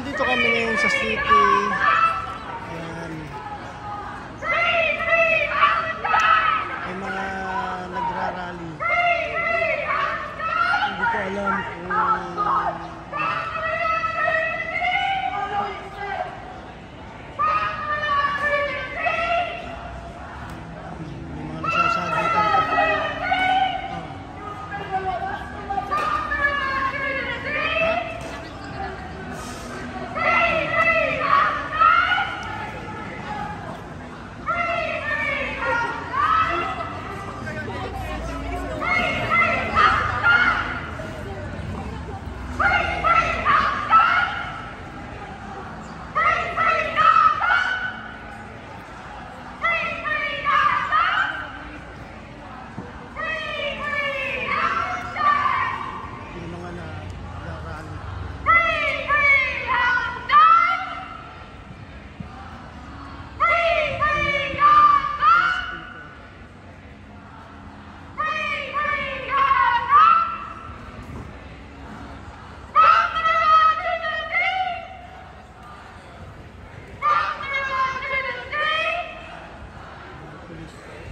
nandito kami ngayon sa city. Ayan. May mga nagrarally. Hindi ko alam kung Peace.